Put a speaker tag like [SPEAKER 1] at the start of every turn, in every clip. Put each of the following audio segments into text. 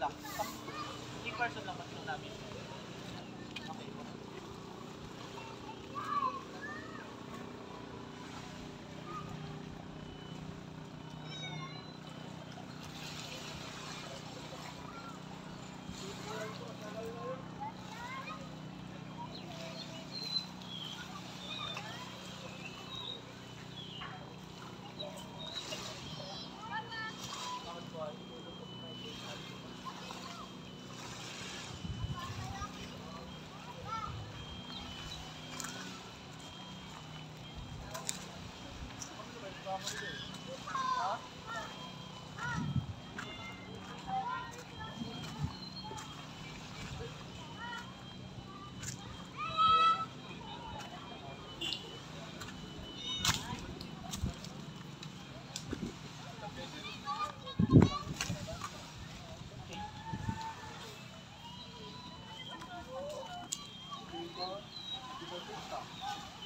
[SPEAKER 1] lang. Three person lang maximum namin. 이거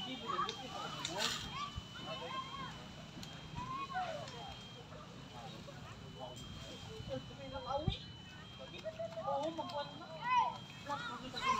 [SPEAKER 2] 이거 뜯다. 我们滚！哎，拉出去！